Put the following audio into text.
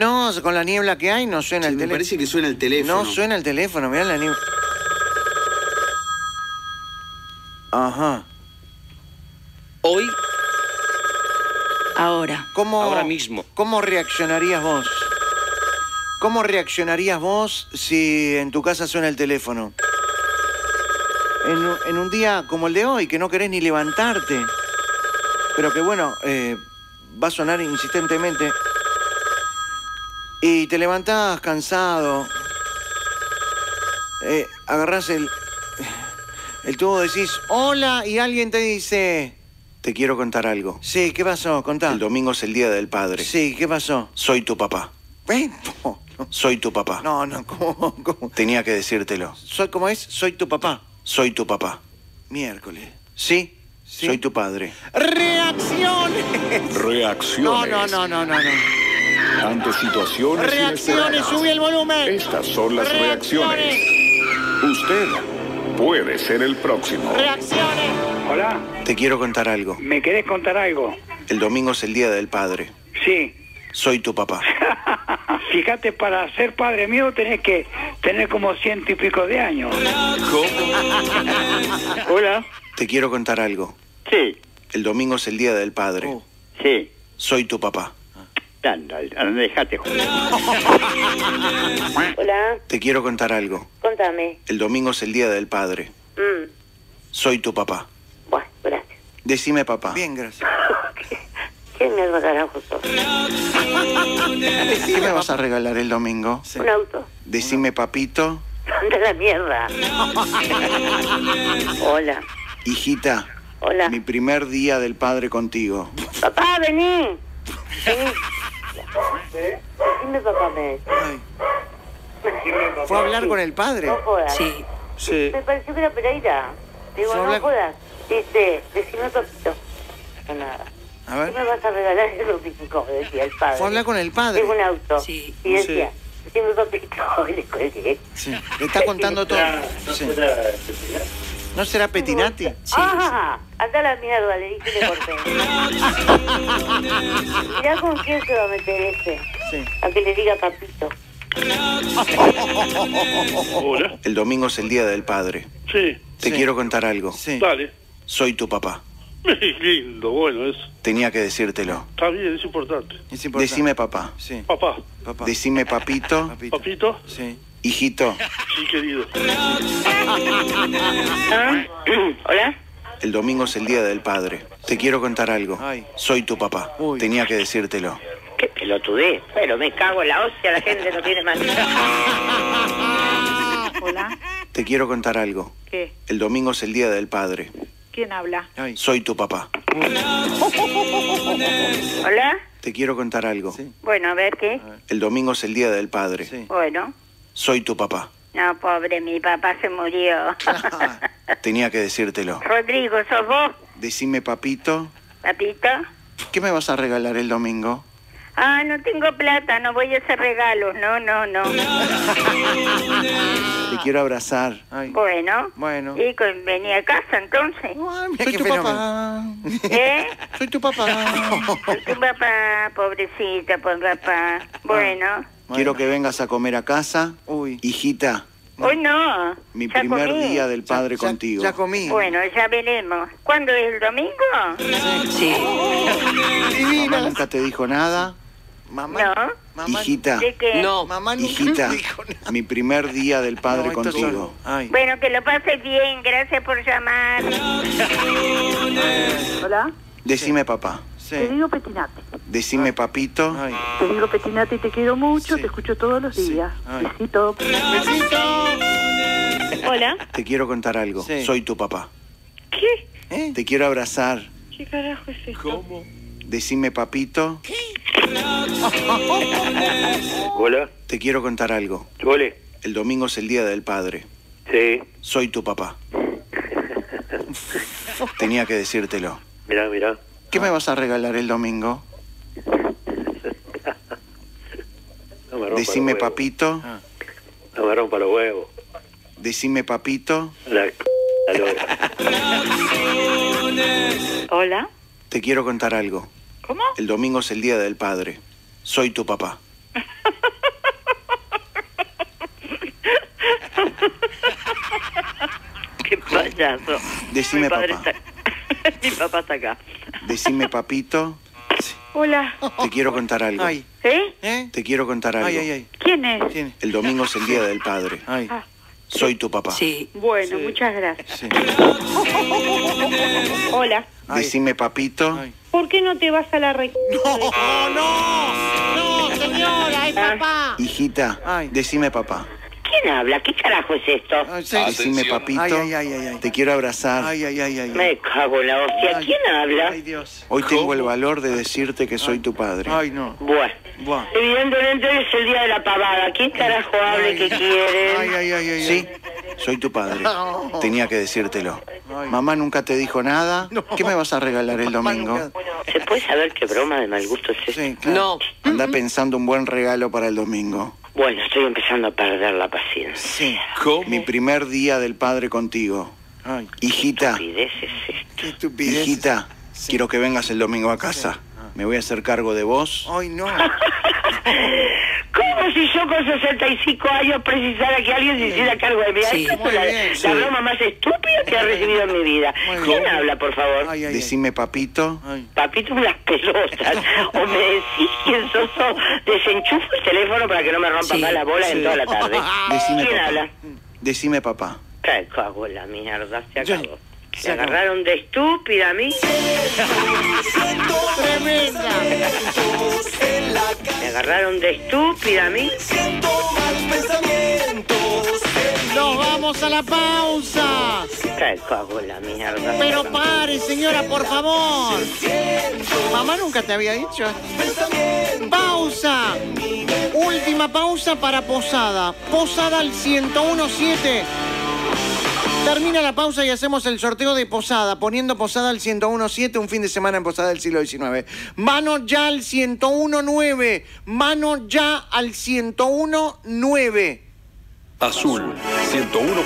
No, con la niebla que hay no suena Sí, el me teléfono. parece que suena el teléfono. No suena el teléfono, mirá la niebla. Ajá. Hoy, Ahora. ¿Cómo, Ahora mismo. ¿Cómo reaccionarías vos? ¿Cómo reaccionarías vos si en tu casa suena el teléfono? En, un- en un día como el de hoy, que no querés ni levantarte, pero que bueno, eh, va a sonar insistentemente, y te levantás cansado, eh, agarrás el, el tubo, decís, hola, y alguien te dice, te quiero contar algo. Sí, ¿qué pasó? Contá. El domingo es el día del padre. Sí, ¿qué pasó? Soy tu papá. ¿Eh? No, no. Soy tu papá. No, no, ¿cómo? cómo? Tenía que decírtelo. Soy, ¿Cómo es? Soy tu papá. Soy tu papá. Miércoles. Sí, Sí. soy tu padre. ¡Reacciones! No, Reacciones. no, no, no, no, no. Ante situaciones ¡Reacciones! ¡Subí el volumen! Estas son las reacciones. Usted puede ser el próximo. ¡Reacciones! Hola, Te quiero contar algo. ¿me querés contar algo? El domingo es el día del padre. Sí. Soy tu papá. Fíjate, para ser padre mío tenés que tener como ciento y pico de años. Hola. Te quiero contar algo. Sí, El domingo es el día del padre. Oh. sí. Soy tu papá. Dejate joder. Hola, Te quiero contar algo. contame. El domingo es el día del padre. Mm, Soy tu papá. bueno, gracias. Decime papá. Bien, gracias. ¿Quién me va carajo sos? ¿Qué me vas a regalar el domingo? ¿Un auto? Decime papito. Anda la mierda. Hola, Hijita, hola. mi primer día del padre contigo. Papá, vení. Vení. Dime papá, me Ay. ¿Fue a hablar con el padre? No jodas. Sí. Sí. Me pareció que era Pereira. Digo, ¿Fue a no hablar- jodas. Dice, decime papito. No, nada. A ¿Qué ver. me vas a regalar el domingo? Decía el padre. ¿Fue a hablar con el padre? Tengo un auto. Sí. Y decía, decime papito. Le colgué. Sí. Le está contando todo. Sí. ¿No será Petinati? ¡Ah! Anda a la mierda, le dije le corté. Mirá con quién se va a meter ese. Sí. A que le diga papito. Hola. El domingo es el día del padre. Sí, Te Sí. quiero contar algo. Sí. dale. Soy tu papá. Lindo, bueno, es, Tenía que decírtelo. está bien, es importante. Es importante. Decime papá. Sí. Papá, Papá. Decime papito. Papito. papito, Sí. Hijito, sí, querido. ¿Ah? ¿Hola? el domingo es el día del padre. Te quiero contar algo. Ay. Soy tu papá. Uy. Tenía que decírtelo. ¿Qué pelotudez? Pero me cago en la hostia, la gente no tiene más. Hola. Te quiero contar algo. ¿Qué? El domingo es el día del padre. ¿Quién habla? Ay. Soy tu papá. ¿Hola? Te quiero contar algo. Sí. Bueno, a ver qué. El domingo es el día del padre. Sí. Bueno. Soy tu papá. No, pobre, mi papá se murió. Tenía que decírtelo. Rodrigo, ¿sos vos, Decime papito. papito? ¿Qué me vas a regalar el domingo? Ah, no tengo plata, no voy a hacer regalos. No, no, no. Te quiero abrazar. Ay. Bueno. Bueno. Y con, vení a casa entonces. Ay, Soy tu fenómeno. papá. ¿Eh? Soy tu papá. Soy tu papá, pobrecita, por papá. Bueno. Quiero que vengas a comer a casa. Uy. Hijita, Hoy no. mi ya primer comí. día del padre Ya- contigo. Ya comí. Bueno, ya veremos. ¿Cuándo es el domingo? Sí. Mamá nunca te dijo nada. Mamá. No. Mamá. Hijita, ¿De qué? No. Mamá nunca hijita, me dijo nada. mi primer día del padre No, contigo. Ay. Bueno, que lo pases bien. Gracias por llamar. Hola. Decime papá. Sí. Te digo Petinate. Decime papito. Ay. Te digo Petinate y te quiero mucho. Sí. Te escucho todos los Sí. días. Ay. Besito. Hola. Te quiero contar algo. Sí. Soy tu papá. ¿Qué? ¿Eh? Te quiero abrazar. ¿Qué carajo es esto? Decime papito. Hola. Te quiero contar algo. Ole. El domingo es el día del padre. Sí. Soy tu papá. Tenía que decírtelo. Mirá, mirá. ¿Qué me vas a regalar el domingo? Decime papito. Me rompa los huevos. Decime papito. La c... la. Hola. Te quiero contar algo. ¿Cómo? El domingo es el día del padre. Soy tu papá. Qué payaso. Decime, Mi padre papá. está- Mi papá está acá. Decime, papito, Hola. te quiero contar algo. Ay, ¿Eh? ¿eh? Te quiero contar algo. Ay, ay, ay. ¿Quién es? ¿Quién? El domingo es el día del padre. Ay. Ah, Soy tu papá. Sí. bueno, muchas gracias. Sí. Hola. Ay. Decime, papito, Ay. ¿Por qué no te vas a la re... ¡No, no! ¡No, señora! ¡Es papá! hijita, Ay. decime, papá. ¿Quién habla? ¿Qué carajo es esto? Ay, sí. Decime, papito, Ay, ay, ay, ay, ay. te quiero abrazar. Ay, ay, ay, ay. Me cago en la hostia. Ay. ¿Quién habla? Ay, Dios. Hoy tengo el valor de decirte que soy tu padre. Ay, no. Bueno. Buah. Evidentemente hoy es el día de la pavada. ¿Quién carajo habla y qué quiere? Ay, ay, ay, ay. Sí, soy tu padre. Tenía que decírtelo. Ay. Mamá nunca te dijo nada. No. ¿Qué me vas a regalar el domingo? ¿Se puede saber qué broma de mal gusto es esta? Sí, claro. No. Anda pensando un buen regalo para el domingo. Bueno, estoy empezando a perder la paciencia. Sí. Mi primer día del padre contigo. Ay, Hijita, Estupidez es esta. qué estupidez. hijita, quiero que vengas el domingo a casa. Me voy a hacer cargo de vos. Ay, no. ¿Cómo si yo con 65 años precisara que alguien se hiciera cargo de mí? Sí. Esta es la, bien, la sí. broma más estúpida que he recibido en mi vida. Muy ¿Quién bien. habla, por favor? Ay, ay, ay. Decime, papito. Ay. Papito, unas pelotas. o me decís quién sos, o desenchufo el teléfono para que no me rompa Sí, más la bola en toda la tarde. Decime, ¿Quién papá. habla? Decime, papá. Qué cago en la mierda, se acabó. Me agarraron de estúpida a mí. Tremenda. Me agarraron de estúpida a mí. Nos vamos a la pausa. Cago la mierda. Pero pare, señora, por favor. Mamá nunca te había dicho. Pausa. Última pausa para Posada. Posada al 1017. Termina la pausa y hacemos el sorteo de Posada, poniendo Posada al 1017, un fin de semana en Posada del siglo XIX. Mano ya al 1019. Mano ya al 1019. Azul 101.